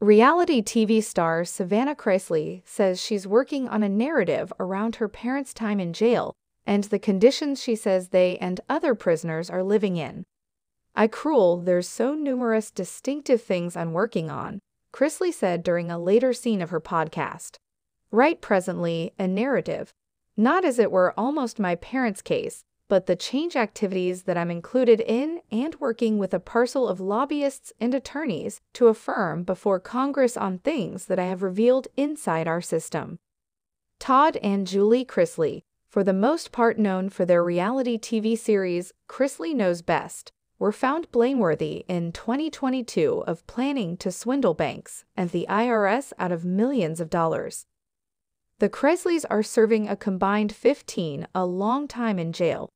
Reality TV star Savannah Chrisley says she's working on a narrative around her parents' time in jail and the conditions she says they and other prisoners are living in. I cruel, there's so numerous distinctive things I'm working on, Chrisley said during a later scene of her podcast. Right presently, a narrative, not as it were almost my parents' case, but the change activities that I'm included in and working with a parcel of lobbyists and attorneys to affirm before Congress on things that I have revealed inside our system. Todd and Julie Chrisley, for the most part known for their reality TV series Chrisley Knows Best, were found blameworthy in 2022 of planning to swindle banks and the IRS out of millions of dollars. The Chrisleys are serving a combined 15, a long time in jail,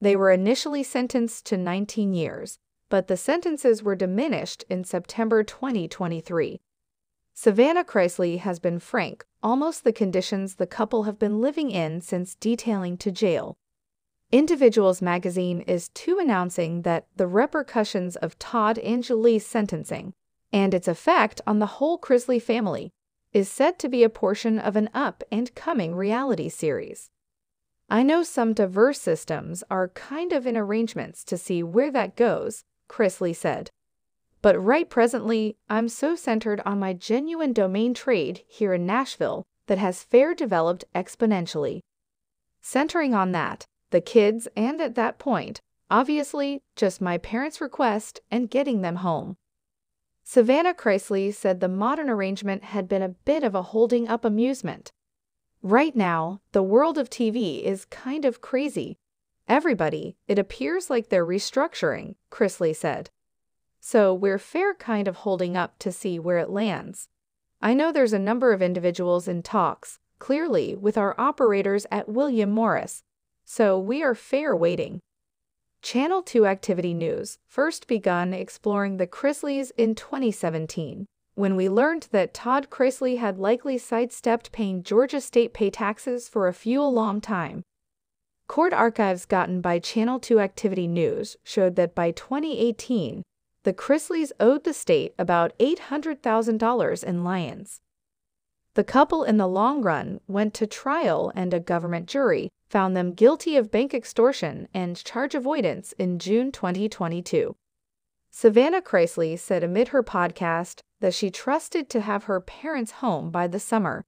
they were initially sentenced to 19 years, but the sentences were diminished in September 2023. Savannah Chrisley has been frank, almost the conditions the couple have been living in since detailing to jail. Individuals magazine is too announcing that the repercussions of Todd and Julie's sentencing and its effect on the whole Chrisley family is said to be a portion of an up and coming reality series. I know some diverse systems are kind of in arrangements to see where that goes, Chrisley said. But right presently, I'm so centered on my genuine domain trade here in Nashville that has fair developed exponentially. Centering on that, the kids, and at that point, obviously, just my parents' request and getting them home. Savannah Chrisley said the modern arrangement had been a bit of a holding up amusement, Right now, the world of TV is kind of crazy. Everybody, it appears like they're restructuring, Chrisley said. So we're fair kind of holding up to see where it lands. I know there's a number of individuals in talks, clearly with our operators at William Morris, so we are fair waiting. Channel 2 Activity News first begun exploring the Chrisleys in 2017 when we learned that Todd Chrisley had likely sidestepped paying Georgia state pay taxes for a few long time. Court archives gotten by Channel 2 Activity News showed that by 2018, the Chrisleys owed the state about $800,000 in liens. The couple in the long run went to trial and a government jury found them guilty of bank extortion and charge avoidance in June 2022. Savannah Chrisley said amid her podcast that she trusted to have her parents home by the summer.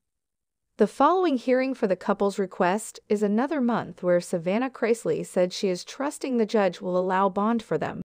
The following hearing for the couple's request is another month where Savannah Chrisley said she is trusting the judge will allow bond for them.